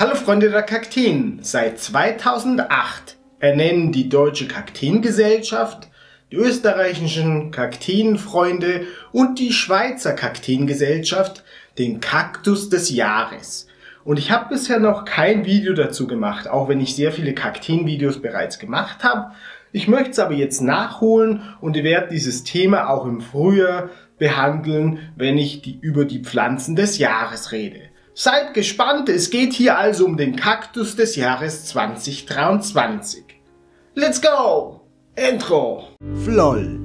Hallo Freunde der Kakteen! Seit 2008 ernennen die Deutsche Kakteengesellschaft, die österreichischen Kakteenfreunde und die Schweizer Kakteengesellschaft den Kaktus des Jahres. Und ich habe bisher noch kein Video dazu gemacht, auch wenn ich sehr viele Kakteenvideos bereits gemacht habe. Ich möchte es aber jetzt nachholen und ich werde dieses Thema auch im Frühjahr behandeln, wenn ich die, über die Pflanzen des Jahres rede. Seid gespannt, es geht hier also um den Kaktus des Jahres 2023. Let's go! Intro! Floll.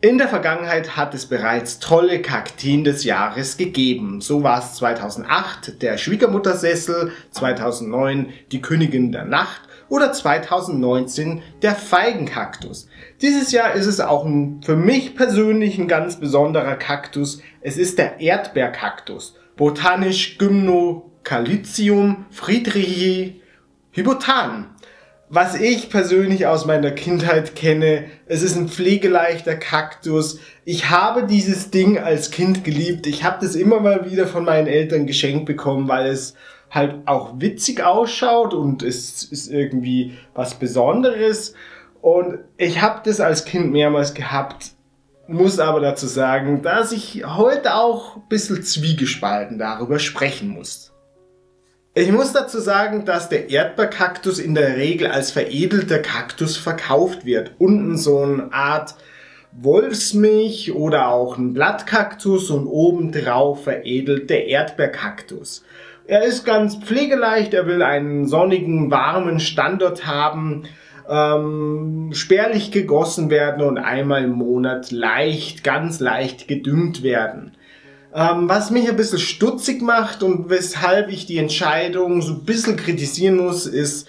In der Vergangenheit hat es bereits tolle Kakteen des Jahres gegeben. So war es 2008 der Schwiegermuttersessel, 2009 die Königin der Nacht oder 2019 der Feigenkaktus. Dieses Jahr ist es auch ein, für mich persönlich ein ganz besonderer Kaktus. Es ist der Erdbeerkaktus botanisch Gymnocalicium friedrichi hybotan. Was ich persönlich aus meiner Kindheit kenne, es ist ein pflegeleichter Kaktus. Ich habe dieses Ding als Kind geliebt. Ich habe das immer mal wieder von meinen Eltern geschenkt bekommen, weil es halt auch witzig ausschaut und es ist irgendwie was Besonderes. Und ich habe das als Kind mehrmals gehabt muss aber dazu sagen, dass ich heute auch ein bisschen zwiegespalten darüber sprechen muss. Ich muss dazu sagen, dass der Erdbeerkaktus in der Regel als veredelter Kaktus verkauft wird. Unten so eine Art Wolfsmilch oder auch ein Blattkaktus und obendrauf veredelt der Erdbeerkaktus. Er ist ganz pflegeleicht, er will einen sonnigen, warmen Standort haben ähm, spärlich gegossen werden und einmal im Monat leicht, ganz leicht gedüngt werden. Ähm, was mich ein bisschen stutzig macht und weshalb ich die Entscheidung so ein bisschen kritisieren muss, ist,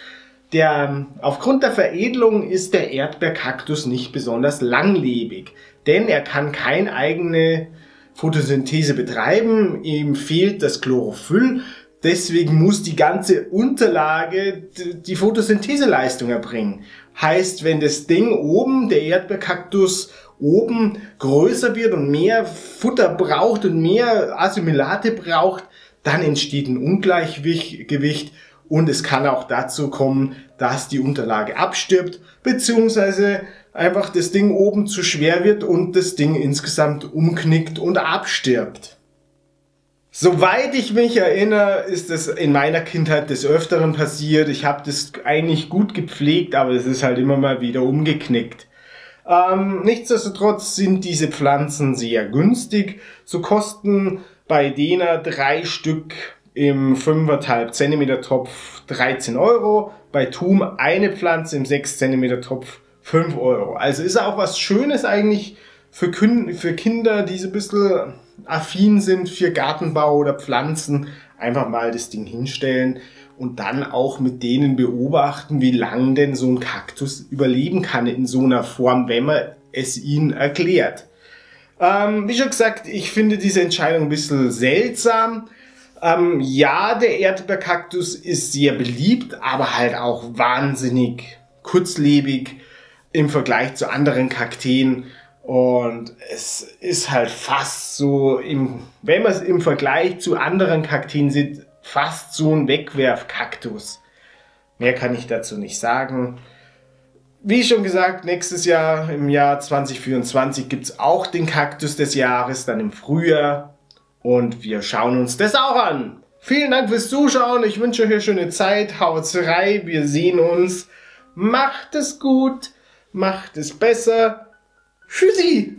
der, aufgrund der Veredelung ist der Erdbeerkaktus nicht besonders langlebig, denn er kann keine eigene Photosynthese betreiben, ihm fehlt das Chlorophyll, Deswegen muss die ganze Unterlage die Photosyntheseleistung erbringen. Heißt, wenn das Ding oben, der Erdbeerkaktus oben größer wird und mehr Futter braucht und mehr Assimilate braucht, dann entsteht ein Ungleichgewicht und es kann auch dazu kommen, dass die Unterlage abstirbt, beziehungsweise einfach das Ding oben zu schwer wird und das Ding insgesamt umknickt und abstirbt. Soweit ich mich erinnere, ist es in meiner Kindheit des Öfteren passiert. Ich habe das eigentlich gut gepflegt, aber es ist halt immer mal wieder umgeknickt. Ähm, nichtsdestotrotz sind diese Pflanzen sehr günstig. So kosten bei Dena drei Stück im 5,5 cm Topf 13 Euro. Bei Tum eine Pflanze im 6 cm Topf 5 Euro. Also ist auch was Schönes eigentlich für, für Kinder, die so ein bisschen affin sind für Gartenbau oder Pflanzen, einfach mal das Ding hinstellen und dann auch mit denen beobachten, wie lang denn so ein Kaktus überleben kann in so einer Form, wenn man es ihnen erklärt. Ähm, wie schon gesagt, ich finde diese Entscheidung ein bisschen seltsam. Ähm, ja, der Erdbeerkaktus ist sehr beliebt, aber halt auch wahnsinnig kurzlebig im Vergleich zu anderen Kakteen. Und es ist halt fast so, im, wenn man es im Vergleich zu anderen Kakteen sieht, fast so ein Wegwerfkaktus. Mehr kann ich dazu nicht sagen. Wie schon gesagt, nächstes Jahr, im Jahr 2024, gibt es auch den Kaktus des Jahres, dann im Frühjahr. Und wir schauen uns das auch an. Vielen Dank fürs Zuschauen. Ich wünsche euch eine schöne Zeit. Haut's rein. Wir sehen uns. Macht es gut. Macht es besser. Tschüssi!